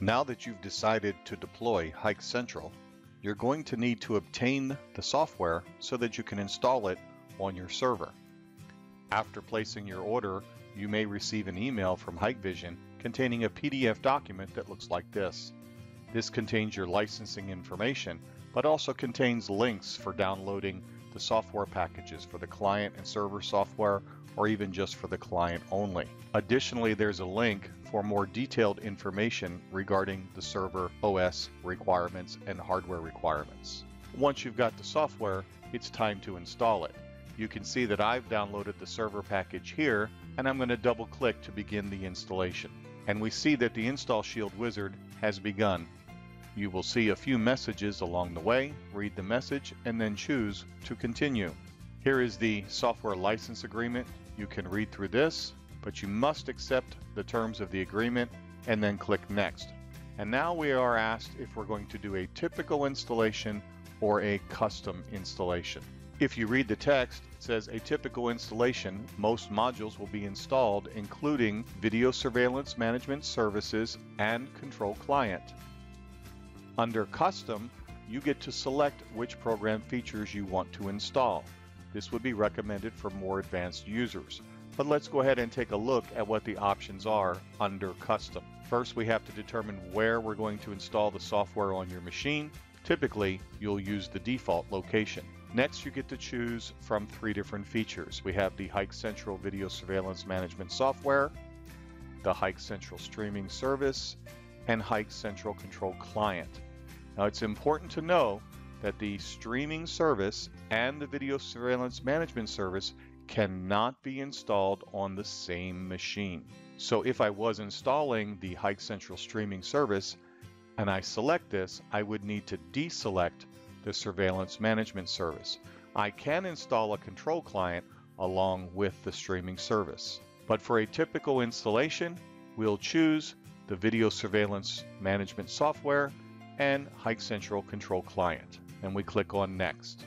Now that you've decided to deploy HikCentral, you're going to need to obtain the software so that you can install it on your server. After placing your order, you may receive an email from Hikvision containing a PDF document that looks like this. This contains your licensing information, but also contains links for downloading the software packages for the client and server software or even just for the client only. Additionally, there's a link for more detailed information regarding the server OS requirements and hardware requirements. Once you've got the software, it's time to install it. You can see that I've downloaded the server package here, and I'm going to double click to begin the installation. And we see that the InstallShield wizard has begun. You will see a few messages along the way, read the message, and then choose to continue. Here is the software license agreement. You can read through this, but you must accept the terms of the agreement and then click Next. And now we are asked if we're going to do a typical installation or a custom installation. If you read the text, it says a typical installation, most modules will be installed, including video surveillance management services and control client. Under Custom, you get to select which program features you want to install. This would be recommended for more advanced users. But let's go ahead and take a look at what the options are under Custom. First, we have to determine where we're going to install the software on your machine. Typically, you'll use the default location. Next, you get to choose from three different features. We have the HikCentral Video Surveillance Management Software, the HikCentral Streaming Service, and HikCentral Control Client. Now it's important to know that the streaming service and the video surveillance management service cannot be installed on the same machine. So if I was installing the HikCentral streaming service and I select this, I would need to deselect the surveillance management service. I can install a control client along with the streaming service. But for a typical installation, we'll choose the video surveillance management software and HikCentral Control Client. And we click on Next.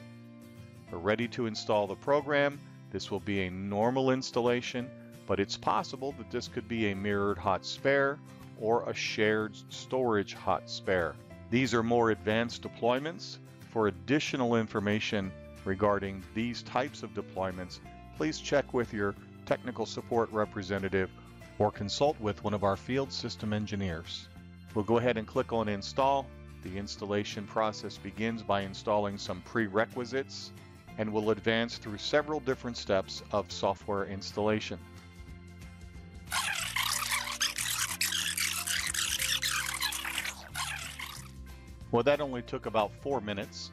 We're ready to install the program. This will be a normal installation, but it's possible that this could be a mirrored hot spare or a shared storage hot spare. These are more advanced deployments. For additional information regarding these types of deployments, please check with your technical support representative or consult with one of our field system engineers. We'll go ahead and click on install the installation process begins by installing some prerequisites and will advance through several different steps of software installation. Well, that only took about four minutes.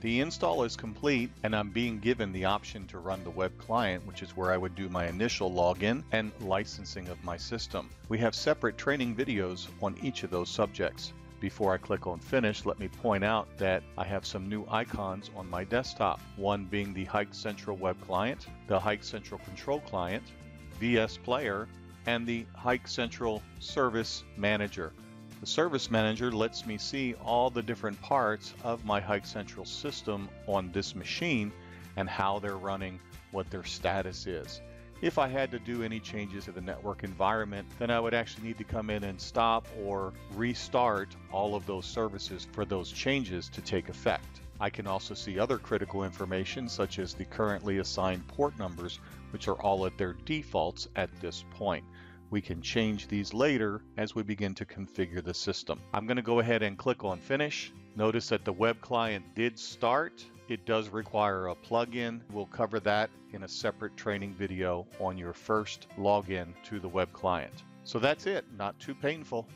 The install is complete and I'm being given the option to run the web client, which is where I would do my initial login and licensing of my system. We have separate training videos on each of those subjects. Before I click on finish, let me point out that I have some new icons on my desktop. One being the HikCentral web client, the HikCentral control client, VS Player, and the HikCentral Service Manager. The Service Manager lets me see all the different parts of my HikCentral system on this machine and how they're running, what their status is. If I had to do any changes to the network environment, then I would actually need to come in and stop or restart all of those services for those changes to take effect. I can also see other critical information such as the currently assigned port numbers, which are all at their defaults at this point. We can change these later as we begin to configure the system. I'm going to go ahead and click on finish. Notice that the web client did start it does require a plugin. We'll cover that in a separate training video on your first login to the web client. So that's it, not too painful.